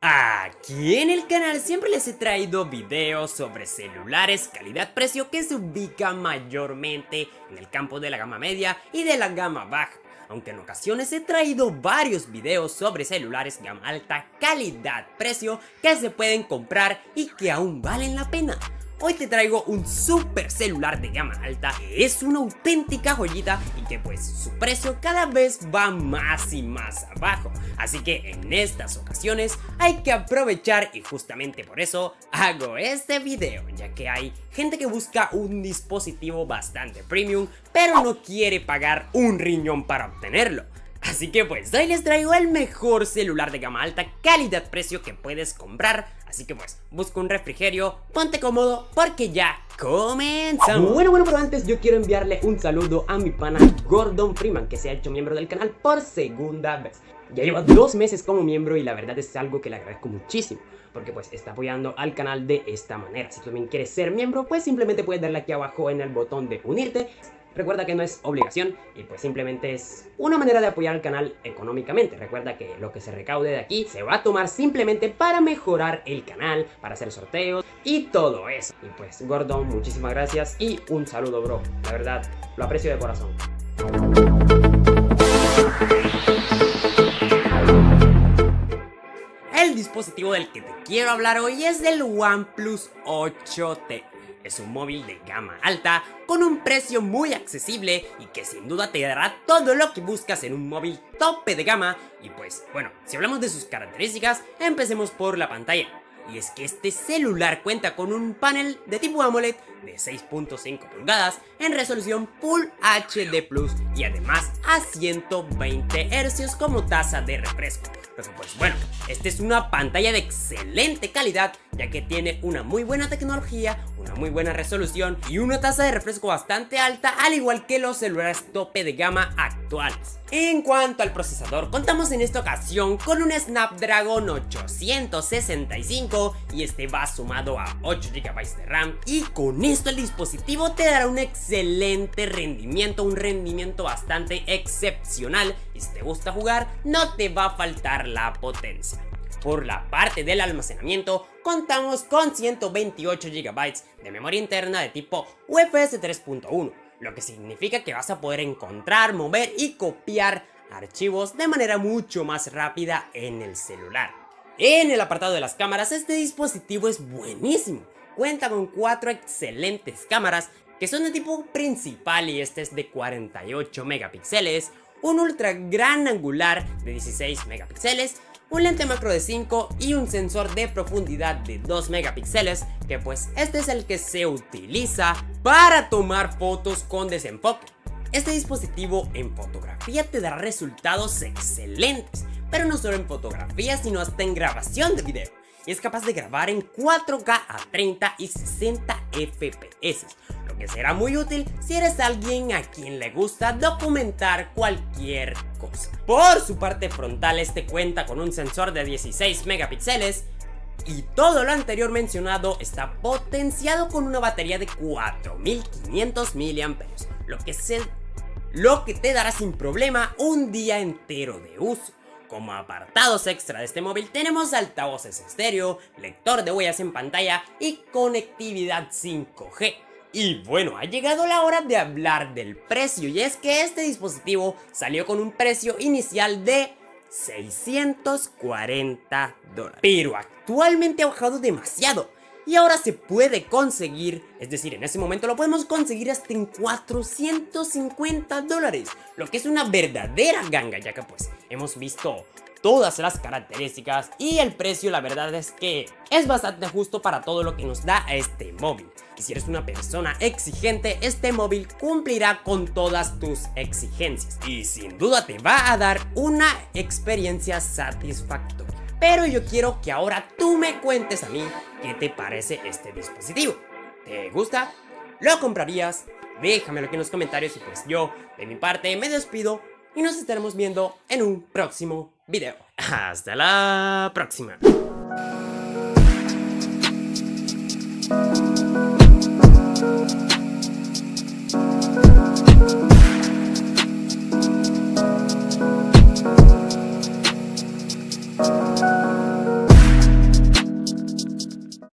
Aquí en el canal siempre les he traído videos sobre celulares calidad-precio que se ubican mayormente en el campo de la gama media y de la gama baja. Aunque en ocasiones he traído varios videos sobre celulares gama alta calidad-precio que se pueden comprar y que aún valen la pena. Hoy te traigo un super celular de gama alta que es una auténtica joyita y que pues su precio cada vez va más y más abajo. Así que en estas ocasiones hay que aprovechar y justamente por eso hago este video, ya que hay gente que busca un dispositivo bastante premium pero no quiere pagar un riñón para obtenerlo. Así que pues hoy les traigo el mejor celular de gama alta calidad-precio que puedes comprar Así que pues, busca un refrigerio, ponte cómodo porque ya comenzamos. Bueno, bueno, pero antes yo quiero enviarle un saludo a mi pana Gordon Freeman que se ha hecho miembro del canal por segunda vez. Ya lleva dos meses como miembro y la verdad es algo que le agradezco muchísimo porque pues está apoyando al canal de esta manera. Si tú también quieres ser miembro, pues simplemente puedes darle aquí abajo en el botón de unirte Recuerda que no es obligación y pues simplemente es una manera de apoyar al canal económicamente. Recuerda que lo que se recaude de aquí se va a tomar simplemente para mejorar el canal, para hacer sorteos y todo eso. Y pues Gordon, muchísimas gracias y un saludo bro. La verdad, lo aprecio de corazón. El dispositivo del que te quiero hablar hoy es del OnePlus 8T. Es un móvil de gama alta con un precio muy accesible y que sin duda te dará todo lo que buscas en un móvil tope de gama. Y pues bueno, si hablamos de sus características, empecemos por la pantalla. Y es que este celular cuenta con un panel de tipo AMOLED de 6.5 pulgadas en resolución Full HD Plus y además a 120 Hz como tasa de refresco. Pues bueno, esta es una pantalla de excelente calidad ya que tiene una muy buena tecnología, una muy buena resolución y una tasa de refresco bastante alta al igual que los celulares tope de gama actuales. En cuanto al procesador, contamos en esta ocasión con un Snapdragon 865 y este va sumado a 8 GB de RAM y con esto el dispositivo te dará un excelente rendimiento, un rendimiento bastante excepcional y si te gusta jugar no te va a faltar la potencia. Por la parte del almacenamiento, contamos con 128 GB de memoria interna de tipo UFS 3.1 lo que significa que vas a poder encontrar, mover y copiar archivos de manera mucho más rápida en el celular. En el apartado de las cámaras, este dispositivo es buenísimo. Cuenta con cuatro excelentes cámaras que son de tipo principal y este es de 48 megapíxeles, un ultra gran angular de 16 megapíxeles un lente macro de 5 y un sensor de profundidad de 2 megapíxeles, que pues este es el que se utiliza para tomar fotos con desenfoque. Este dispositivo en fotografía te dará resultados excelentes, pero no solo en fotografía, sino hasta en grabación de video. Y es capaz de grabar en 4K a 30 y 60 FPS, que será muy útil si eres alguien a quien le gusta documentar cualquier cosa. Por su parte frontal este cuenta con un sensor de 16 megapíxeles y todo lo anterior mencionado está potenciado con una batería de 4500 mAh, lo que, lo que te dará sin problema un día entero de uso. Como apartados extra de este móvil tenemos altavoces estéreo, lector de huellas en pantalla y conectividad 5G. Y bueno, ha llegado la hora de hablar del precio y es que este dispositivo salió con un precio inicial de 640 dólares. Pero actualmente ha bajado demasiado y ahora se puede conseguir, es decir, en ese momento lo podemos conseguir hasta en 450 dólares, lo que es una verdadera ganga, ya que pues hemos visto todas las características y el precio la verdad es que es bastante justo para todo lo que nos da este móvil. Y si eres una persona exigente, este móvil cumplirá con todas tus exigencias y sin duda te va a dar una experiencia satisfactoria. Pero yo quiero que ahora tú me cuentes a mí qué te parece este dispositivo. ¿Te gusta? ¿Lo comprarías? Déjamelo aquí en los comentarios y pues yo, de mi parte, me despido y nos estaremos viendo en un próximo video. Hasta la próxima.